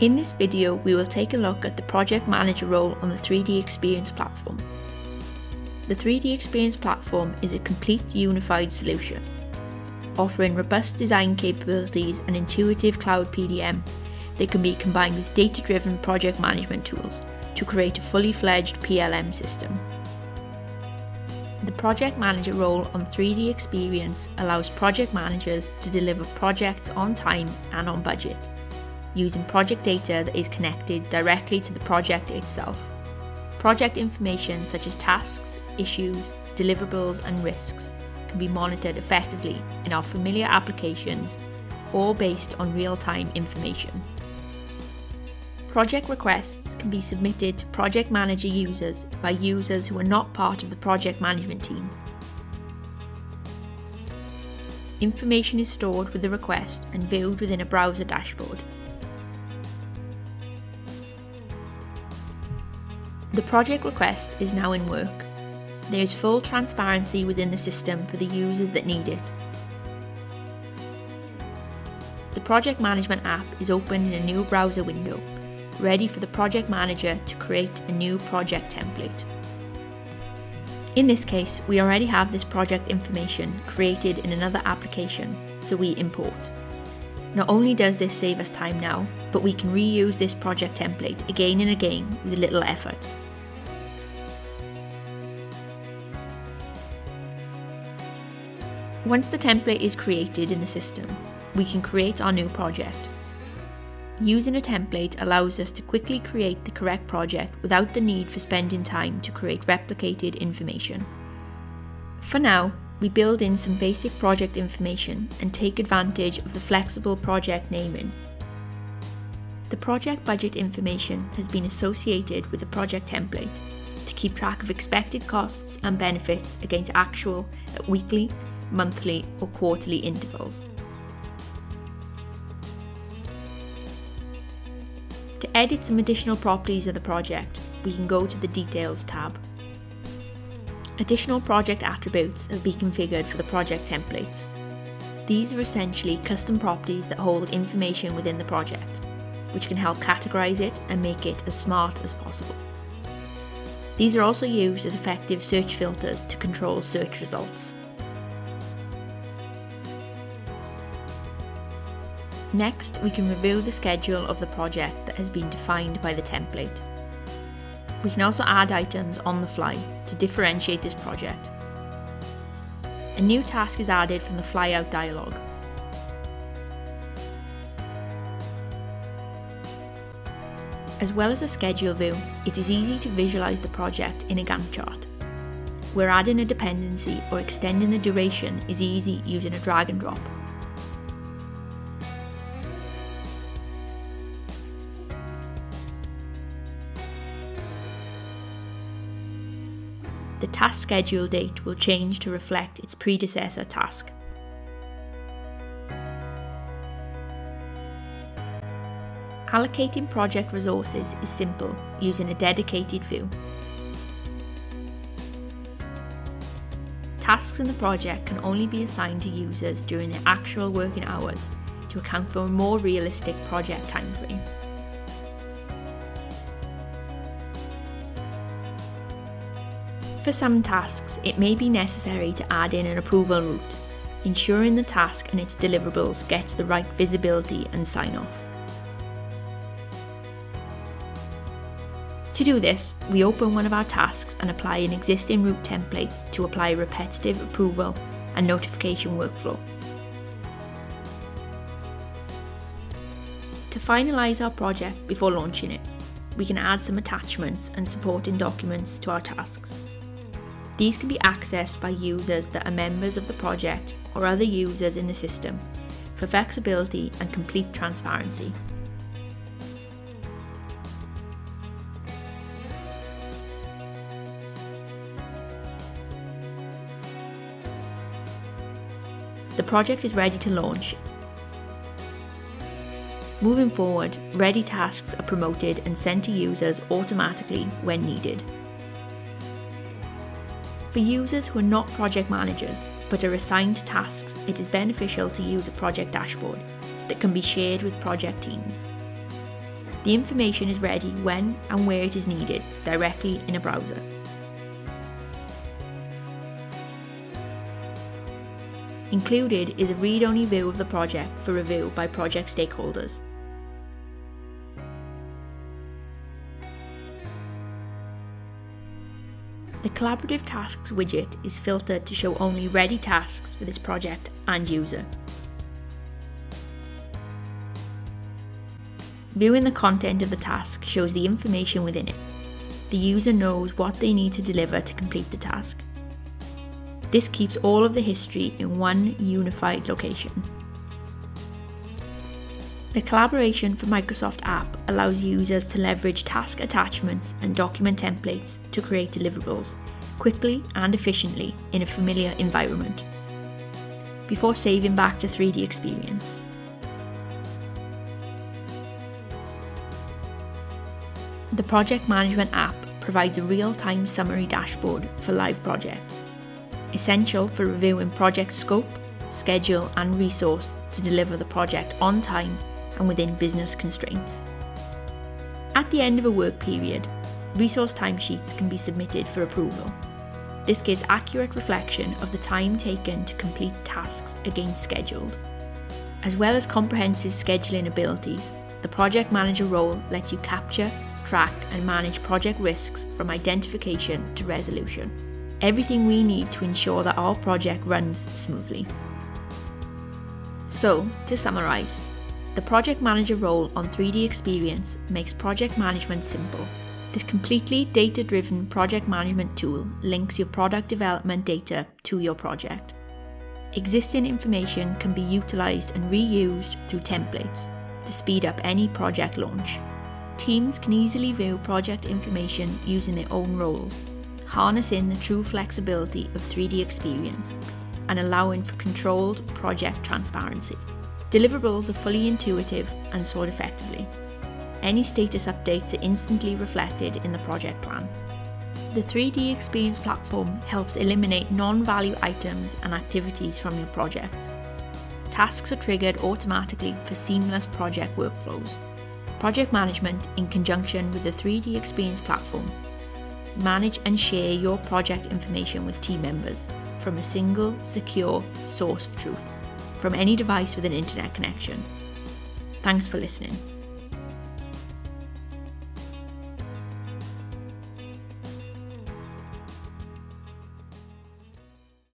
In this video, we will take a look at the project manager role on the 3D Experience platform. The 3D Experience platform is a complete unified solution, offering robust design capabilities and intuitive cloud PDM that can be combined with data-driven project management tools to create a fully fledged PLM system. The project manager role on 3D Experience allows project managers to deliver projects on time and on budget, using project data that is connected directly to the project itself. Project information such as tasks, issues, deliverables, and risks can be monitored effectively in our familiar applications, all based on real time information. Project requests can be submitted to project manager users by users who are not part of the project management team. Information is stored with the request and viewed within a browser dashboard. The project request is now in work. There is full transparency within the system for the users that need it. The project management app is opened in a new browser window ready for the project manager to create a new project template. In this case, we already have this project information created in another application, so we import. Not only does this save us time now, but we can reuse this project template again and again with little effort. Once the template is created in the system, we can create our new project. Using a template allows us to quickly create the correct project without the need for spending time to create replicated information. For now, we build in some basic project information and take advantage of the flexible project naming. The project budget information has been associated with the project template to keep track of expected costs and benefits against actual at weekly, monthly, or quarterly intervals. To edit some additional properties of the project, we can go to the Details tab. Additional project attributes have been configured for the project templates. These are essentially custom properties that hold information within the project, which can help categorise it and make it as smart as possible. These are also used as effective search filters to control search results. Next, we can review the schedule of the project that has been defined by the template. We can also add items on the fly to differentiate this project. A new task is added from the flyout dialog. As well as a schedule view, it is easy to visualise the project in a Gantt chart. Where adding a dependency or extending the duration is easy using a drag and drop. The task schedule date will change to reflect its predecessor task. Allocating project resources is simple using a dedicated view. Tasks in the project can only be assigned to users during their actual working hours to account for a more realistic project timeframe. For some tasks, it may be necessary to add in an approval route, ensuring the task and its deliverables gets the right visibility and sign-off. To do this, we open one of our tasks and apply an existing route template to apply repetitive approval and notification workflow. To finalise our project before launching it, we can add some attachments and supporting documents to our tasks. These can be accessed by users that are members of the project or other users in the system for flexibility and complete transparency. The project is ready to launch. Moving forward, ready tasks are promoted and sent to users automatically when needed. For users who are not project managers but are assigned tasks, it is beneficial to use a project dashboard that can be shared with project teams. The information is ready when and where it is needed, directly in a browser. Included is a read-only view of the project for review by project stakeholders. The Collaborative Tasks widget is filtered to show only ready tasks for this project and user. Viewing the content of the task shows the information within it. The user knows what they need to deliver to complete the task. This keeps all of the history in one unified location. The Collaboration for Microsoft app allows users to leverage task attachments and document templates to create deliverables quickly and efficiently in a familiar environment before saving back to 3D Experience. The Project Management app provides a real-time summary dashboard for live projects essential for reviewing project scope, schedule and resource to deliver the project on time and within business constraints. At the end of a work period, resource timesheets can be submitted for approval. This gives accurate reflection of the time taken to complete tasks against scheduled. As well as comprehensive scheduling abilities, the project manager role lets you capture, track and manage project risks from identification to resolution everything we need to ensure that our project runs smoothly. So, to summarise, the project manager role on 3D Experience makes project management simple. This completely data driven project management tool links your product development data to your project. Existing information can be utilised and reused through templates to speed up any project launch. Teams can easily view project information using their own roles harnessing the true flexibility of 3D experience and allowing for controlled project transparency. Deliverables are fully intuitive and stored effectively. Any status updates are instantly reflected in the project plan. The 3D Experience platform helps eliminate non-value items and activities from your projects. Tasks are triggered automatically for seamless project workflows. Project management in conjunction with the 3D Experience platform manage and share your project information with team members from a single, secure source of truth from any device with an internet connection. Thanks for listening.